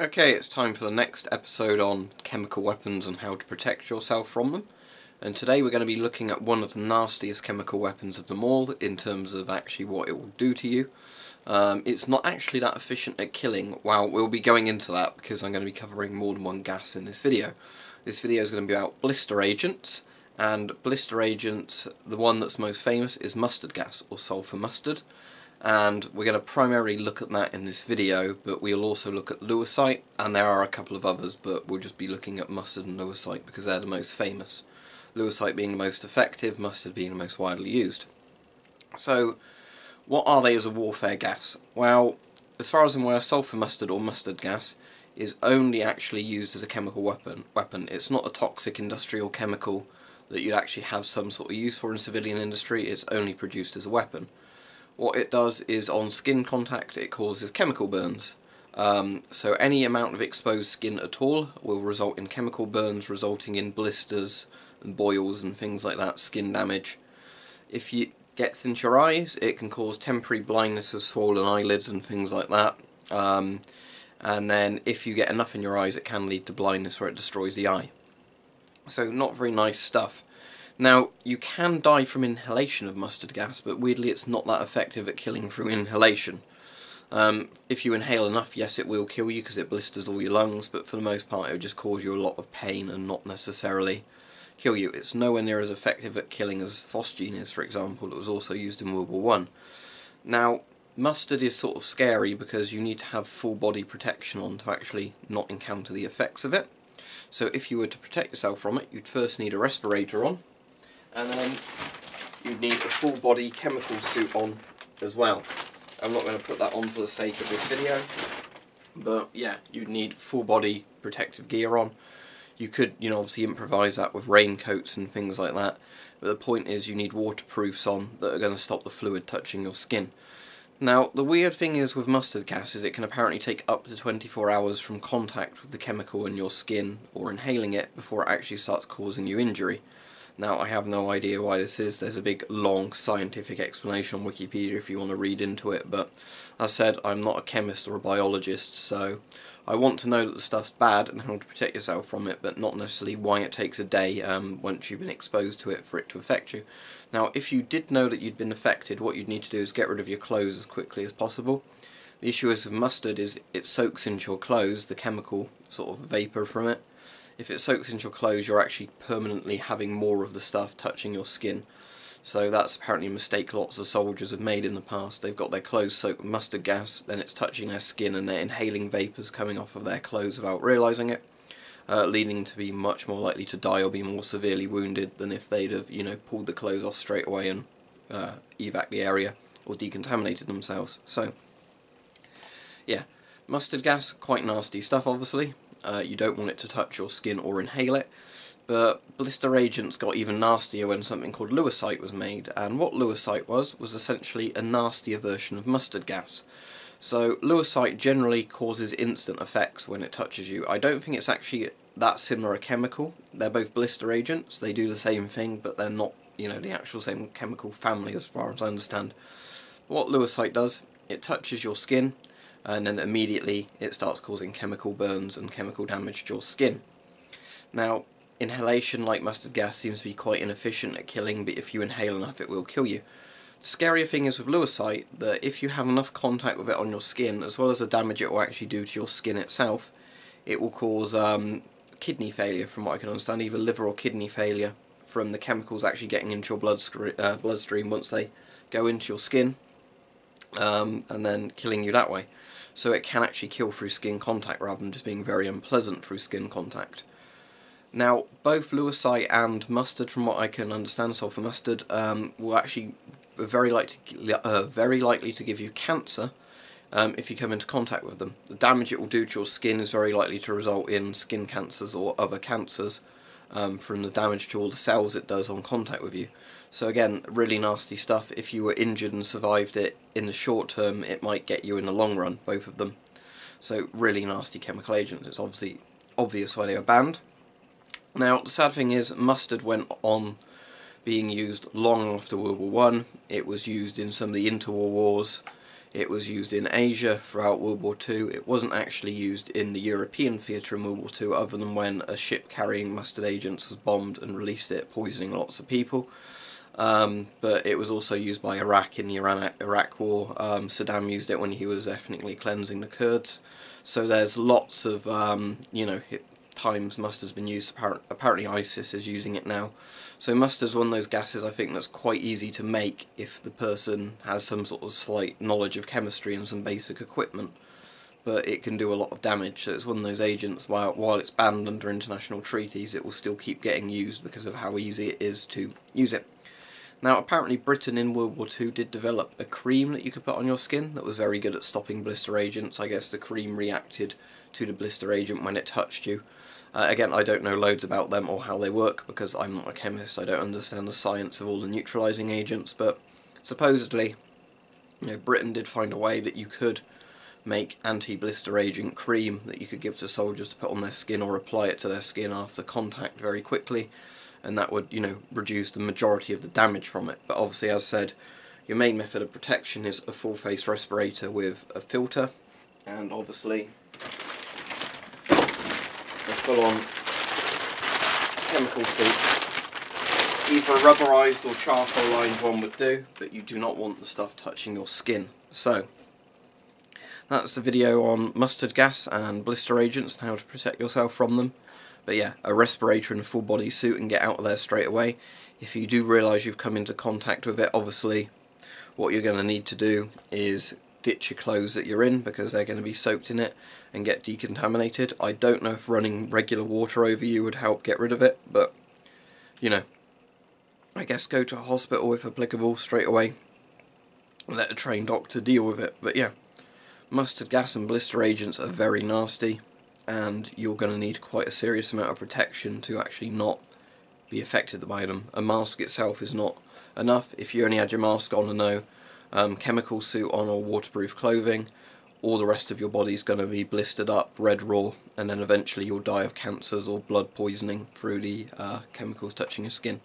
Okay, it's time for the next episode on chemical weapons and how to protect yourself from them. And today we're going to be looking at one of the nastiest chemical weapons of them all in terms of actually what it will do to you. Um, it's not actually that efficient at killing. Well, we'll be going into that because I'm going to be covering more than one gas in this video. This video is going to be about blister agents, and blister agents, the one that's most famous is mustard gas or sulfur mustard and we're going to primarily look at that in this video but we'll also look at Lewisite and there are a couple of others but we'll just be looking at mustard and Lewisite because they're the most famous. Lewisite being the most effective, mustard being the most widely used. So what are they as a warfare gas? Well as far as I'm aware sulfur mustard or mustard gas is only actually used as a chemical weapon. weapon. It's not a toxic industrial chemical that you'd actually have some sort of use for in civilian industry, it's only produced as a weapon what it does is on skin contact it causes chemical burns. Um, so any amount of exposed skin at all will result in chemical burns resulting in blisters and boils and things like that, skin damage. If it gets into your eyes it can cause temporary blindness of swollen eyelids and things like that. Um, and then if you get enough in your eyes it can lead to blindness where it destroys the eye. So not very nice stuff. Now, you can die from inhalation of mustard gas, but weirdly it's not that effective at killing through inhalation. Um, if you inhale enough, yes, it will kill you because it blisters all your lungs, but for the most part it will just cause you a lot of pain and not necessarily kill you. It's nowhere near as effective at killing as phosgene is, for example, that was also used in World War One. Now, mustard is sort of scary because you need to have full body protection on to actually not encounter the effects of it. So if you were to protect yourself from it, you'd first need a respirator on, and then you'd need a full body chemical suit on as well. I'm not going to put that on for the sake of this video, but yeah, you'd need full body protective gear on. You could, you know, obviously improvise that with raincoats and things like that, but the point is you need waterproofs on that are going to stop the fluid touching your skin. Now, the weird thing is with mustard gas is it can apparently take up to 24 hours from contact with the chemical in your skin or inhaling it before it actually starts causing you injury. Now, I have no idea why this is. There's a big, long scientific explanation on Wikipedia if you want to read into it, but as I said, I'm not a chemist or a biologist, so I want to know that the stuff's bad and how to protect yourself from it, but not necessarily why it takes a day um, once you've been exposed to it for it to affect you. Now, if you did know that you'd been affected, what you'd need to do is get rid of your clothes as quickly as possible. The issue is with mustard is it soaks into your clothes, the chemical sort of vapour from it, if it soaks into your clothes you're actually permanently having more of the stuff touching your skin. So that's apparently a mistake lots of soldiers have made in the past. They've got their clothes soaked with mustard gas, then it's touching their skin and they're inhaling vapours coming off of their clothes without realising it, uh, leading to be much more likely to die or be more severely wounded than if they'd have, you know, pulled the clothes off straight away and uh, evac the area or decontaminated themselves. So, yeah, mustard gas, quite nasty stuff obviously. Uh, you don't want it to touch your skin or inhale it. But blister agents got even nastier when something called Lewisite was made, and what Lewisite was, was essentially a nastier version of mustard gas. So Lewisite generally causes instant effects when it touches you. I don't think it's actually that similar a chemical. They're both blister agents, they do the same thing, but they're not, you know, the actual same chemical family as far as I understand. What Lewisite does, it touches your skin, and then immediately it starts causing chemical burns and chemical damage to your skin. Now, inhalation like mustard gas seems to be quite inefficient at killing, but if you inhale enough it will kill you. The scarier thing is with Lewisite that if you have enough contact with it on your skin, as well as the damage it will actually do to your skin itself, it will cause um, kidney failure from what I can understand, either liver or kidney failure from the chemicals actually getting into your blood uh, bloodstream once they go into your skin um, and then killing you that way so it can actually kill through skin contact rather than just being very unpleasant through skin contact. Now, both Lewisite and mustard, from what I can understand, sulfur mustard, um, will actually very likely, uh, very likely to give you cancer um, if you come into contact with them. The damage it will do to your skin is very likely to result in skin cancers or other cancers um, from the damage to all the cells it does on contact with you. So again, really nasty stuff. If you were injured and survived it in the short term, it might get you in the long run, both of them. So really nasty chemical agents. It's obviously obvious why they were banned. Now, the sad thing is, mustard went on being used long after World War One. It was used in some of the interwar wars. It was used in Asia throughout World War II. It wasn't actually used in the European theatre in World War II other than when a ship carrying mustard agents was bombed and released it, poisoning lots of people. Um, but it was also used by Iraq in the Iran Iraq War. Um, Saddam used it when he was ethnically cleansing the Kurds. So there's lots of, um, you know, times mustard's been used. Apparently ISIS is using it now. So mustard's one of those gases I think that's quite easy to make if the person has some sort of slight knowledge of chemistry and some basic equipment. But it can do a lot of damage, so it's one of those agents, while, while it's banned under international treaties, it will still keep getting used because of how easy it is to use it. Now apparently Britain in World War II did develop a cream that you could put on your skin that was very good at stopping blister agents. I guess the cream reacted to the blister agent when it touched you. Uh, again, I don't know loads about them or how they work because I'm not a chemist, I don't understand the science of all the neutralising agents, but supposedly, you know, Britain did find a way that you could make anti-blister agent cream that you could give to soldiers to put on their skin or apply it to their skin after contact very quickly, and that would, you know, reduce the majority of the damage from it. But obviously, as said, your main method of protection is a full-face respirator with a filter, and obviously full-on chemical suit. Either a rubberized or charcoal lined one would do, but you do not want the stuff touching your skin. So, that's the video on mustard gas and blister agents and how to protect yourself from them. But yeah, a respirator and a full body suit and get out of there straight away. If you do realise you've come into contact with it, obviously what you're going to need to do is ditch your clothes that you're in because they're going to be soaked in it and get decontaminated. I don't know if running regular water over you would help get rid of it, but, you know, I guess go to a hospital if applicable straight away. Let a trained doctor deal with it. But yeah, mustard gas and blister agents are very nasty and you're going to need quite a serious amount of protection to actually not be affected by them. A mask itself is not enough. If you only had your mask on and no um, chemical suit on or waterproof clothing, all the rest of your body's going to be blistered up, red raw, and then eventually you'll die of cancers or blood poisoning through the uh, chemicals touching your skin.